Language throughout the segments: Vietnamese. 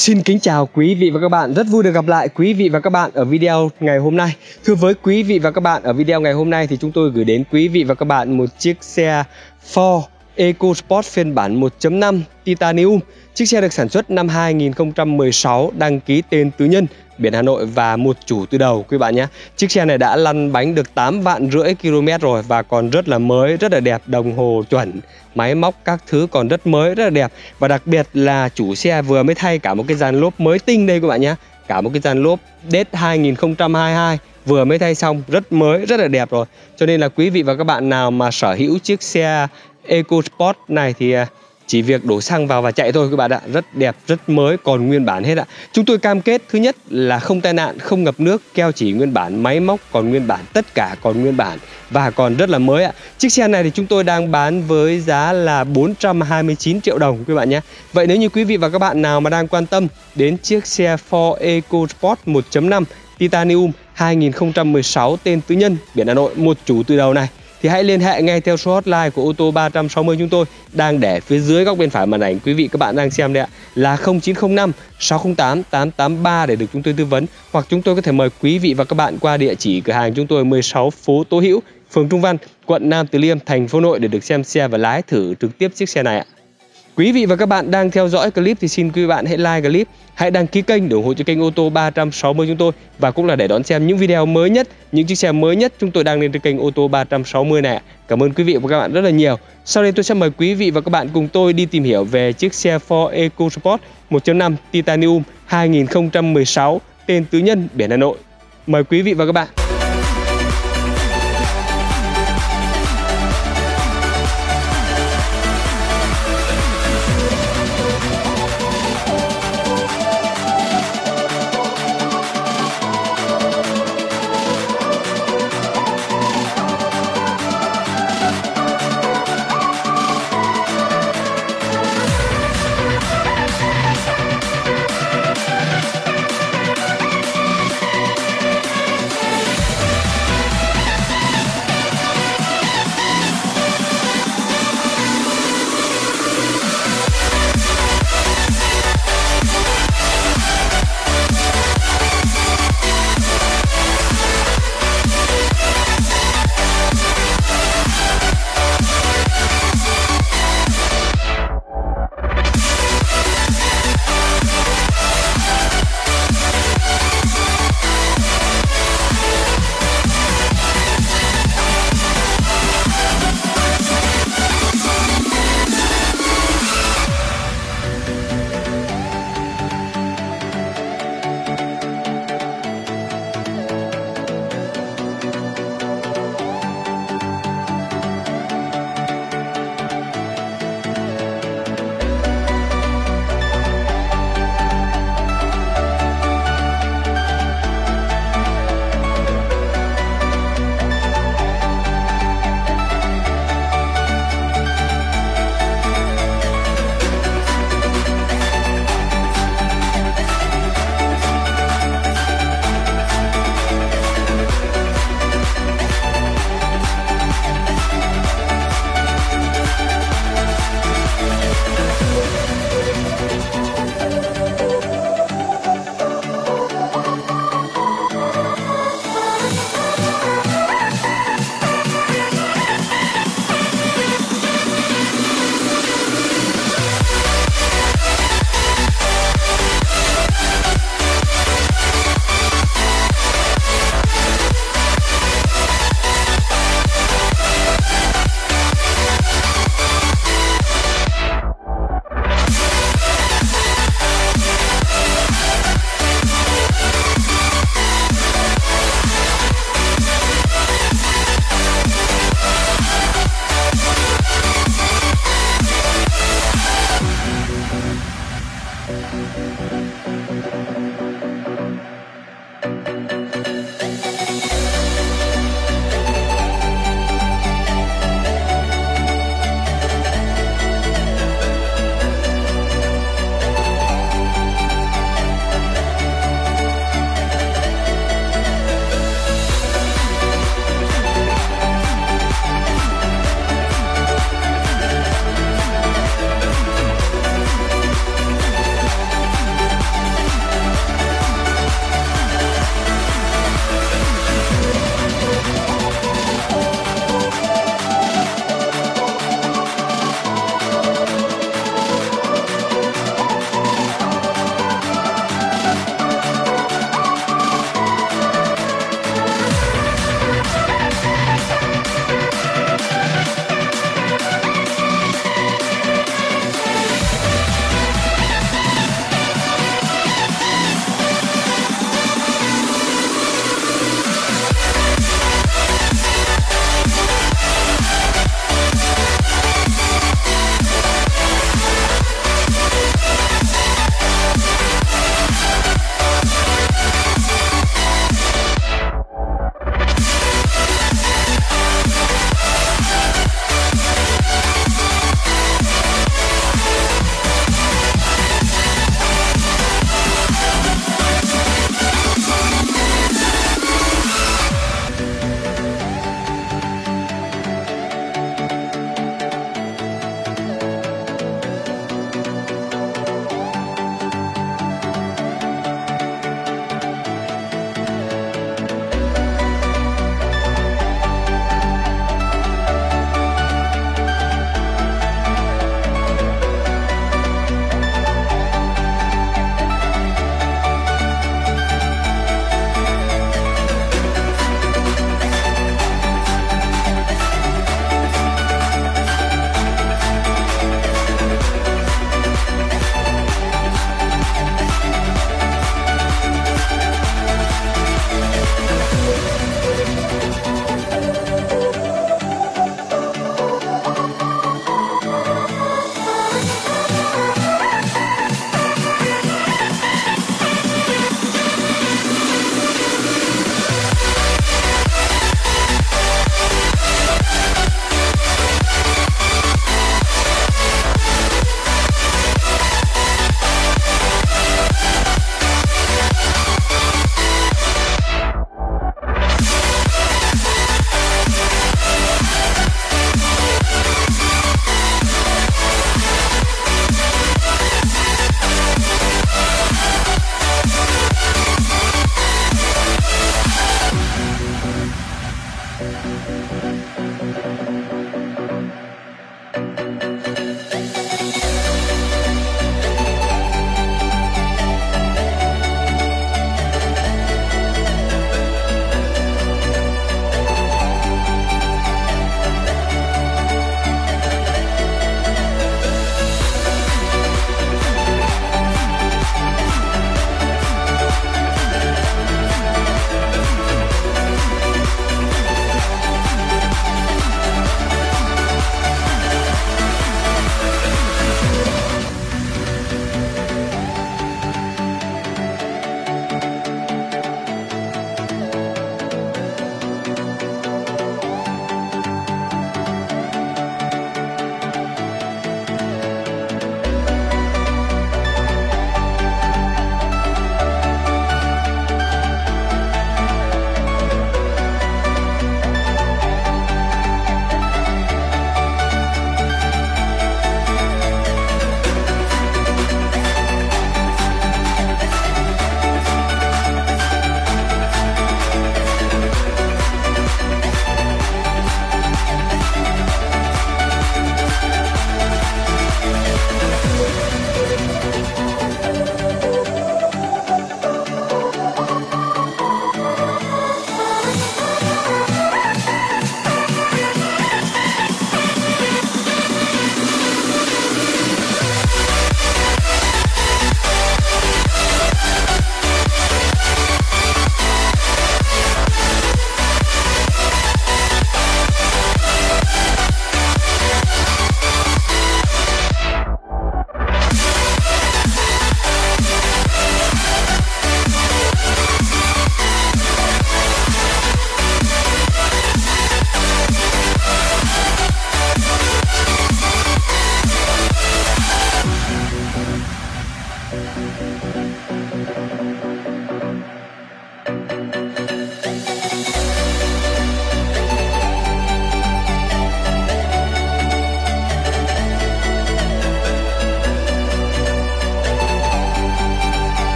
Xin kính chào quý vị và các bạn, rất vui được gặp lại quý vị và các bạn ở video ngày hôm nay. Thưa với quý vị và các bạn, ở video ngày hôm nay thì chúng tôi gửi đến quý vị và các bạn một chiếc xe Ford EcoSport phiên bản 1.5 Titanium. Chiếc xe được sản xuất năm 2016, đăng ký tên tư nhân, biển Hà Nội và một chủ từ đầu quý bạn nhé. Chiếc xe này đã lăn bánh được 8 vạn rưỡi km rồi và còn rất là mới, rất là đẹp, đồng hồ chuẩn, máy móc các thứ còn rất mới, rất là đẹp. Và đặc biệt là chủ xe vừa mới thay cả một cái dàn lốp mới tinh đây các bạn nhé. Cả một cái dàn lốp DET 2022 vừa mới thay xong, rất mới, rất là đẹp rồi. Cho nên là quý vị và các bạn nào mà sở hữu chiếc xe EcoSport này thì à, chỉ việc đổ xăng vào và chạy thôi các bạn ạ. Rất đẹp rất mới còn nguyên bản hết ạ. Chúng tôi cam kết thứ nhất là không tai nạn không ngập nước keo chỉ nguyên bản máy móc còn nguyên bản tất cả còn nguyên bản và còn rất là mới ạ. Chiếc xe này thì chúng tôi đang bán với giá là 429 triệu đồng quý bạn nhé. Vậy nếu như quý vị và các bạn nào mà đang quan tâm đến chiếc xe Ford EcoSport 1.5 Titanium 2016 tên tư nhân biển Hà Nội một chủ từ đầu này thì hãy liên hệ ngay theo số hotline của ô tô 360 chúng tôi đang để phía dưới góc bên phải màn ảnh quý vị các bạn đang xem đây ạ là 0905 608 883 để được chúng tôi tư vấn hoặc chúng tôi có thể mời quý vị và các bạn qua địa chỉ cửa hàng chúng tôi 16 phố Tố Hữu, phường Trung Văn, quận Nam Từ Liêm, thành phố Nội để được xem xe và lái thử trực tiếp chiếc xe này ạ. Quý vị và các bạn đang theo dõi clip thì xin quý bạn hãy like clip, hãy đăng ký kênh để ủng hộ cho kênh ô tô 360 chúng tôi và cũng là để đón xem những video mới nhất, những chiếc xe mới nhất chúng tôi đang lên trên kênh ô tô 360 này. Cảm ơn quý vị và các bạn rất là nhiều. Sau đây tôi sẽ mời quý vị và các bạn cùng tôi đi tìm hiểu về chiếc xe Ford EcoSport 1.5 Titanium 2016 tên tứ nhân biển Hà Nội. Mời quý vị và các bạn.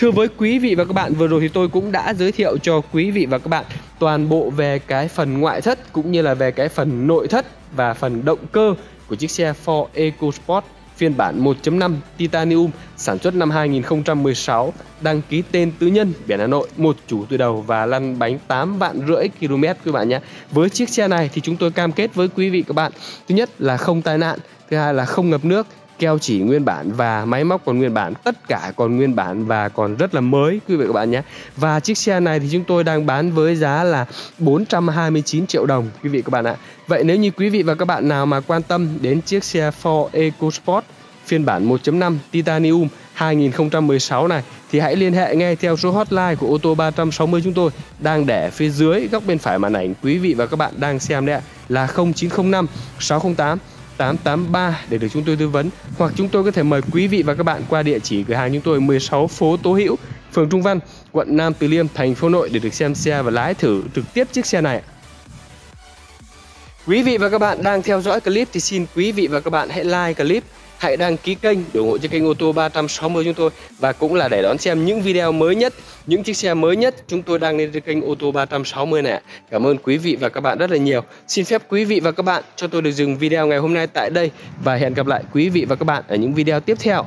Thưa với quý vị và các bạn, vừa rồi thì tôi cũng đã giới thiệu cho quý vị và các bạn toàn bộ về cái phần ngoại thất cũng như là về cái phần nội thất và phần động cơ của chiếc xe Ford EcoSport phiên bản 1.5 Titanium sản xuất năm 2016 đăng ký tên tư nhân biển Hà Nội một chủ từ đầu và lăn bánh 8 vạn rưỡi km các bạn nhé. Với chiếc xe này thì chúng tôi cam kết với quý vị các bạn thứ nhất là không tai nạn thứ hai là không ngập nước keo chỉ nguyên bản và máy móc còn nguyên bản, tất cả còn nguyên bản và còn rất là mới, quý vị các bạn nhé. Và chiếc xe này thì chúng tôi đang bán với giá là 429 triệu đồng, quý vị các bạn ạ. Vậy nếu như quý vị và các bạn nào mà quan tâm đến chiếc xe Ford EcoSport phiên bản 1.5 Titanium 2016 này, thì hãy liên hệ ngay theo số hotline của ô tô 360 chúng tôi đang để phía dưới góc bên phải màn ảnh quý vị và các bạn đang xem đấy ạ, là 0905 608 883 để được chúng tôi tư vấn hoặc chúng tôi có thể mời quý vị và các bạn qua địa chỉ cửa hàng chúng tôi 16 phố Tố Hữu, phường Trung Văn, quận Nam Từ Liêm, thành phố Nội để được xem xe và lái thử trực tiếp chiếc xe này. Quý vị và các bạn đang theo dõi clip thì xin quý vị và các bạn hãy like clip hãy đăng ký kênh để ủng hộ cho kênh ô tô 360 chúng tôi và cũng là để đón xem những video mới nhất, những chiếc xe mới nhất chúng tôi đang lên trên kênh ô tô 360 này. Cảm ơn quý vị và các bạn rất là nhiều. Xin phép quý vị và các bạn cho tôi được dừng video ngày hôm nay tại đây và hẹn gặp lại quý vị và các bạn ở những video tiếp theo.